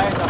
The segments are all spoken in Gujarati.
はい。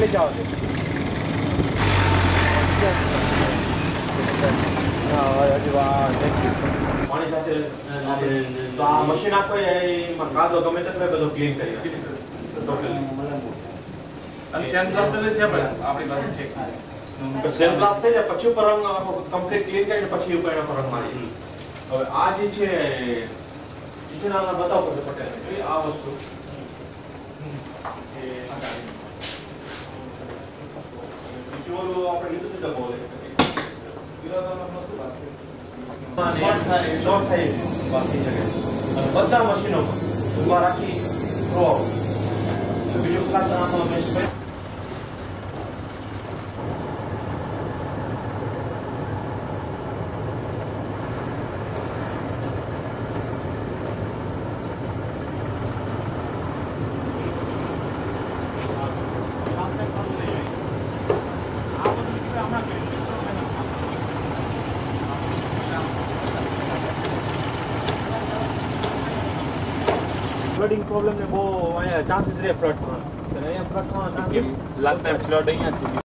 લઈ સાથે તો મશીન આપો એમાં કાદો ગમે તે બધો ક્લીન કરી. અને સેમ પ્લાસ્ટર છે પણ આપણી પાસે છે. સેમ પ્લાસ્ટર છે થઈ જાય પછી ઉપર રંગ કમ્પ્લીટ ક્લીન કરીને પછી ઉપર એના પર રંગ મારી હવે આ જે છે કિચન બતાવો પડશે પટેલ આ વસ્તુ. બધા મશીનો ઊભા રાખી બીજું ક્લાસ ફ્લડિંગ પ્રોબ્લેમ ને બહુ અહીંયા ચાન્સીસ રહે ફ્લડ થવાના અહીંયા ફ્લડ થવાના લાસ્ટ ટાઈમ ફ્લડ અહીંયા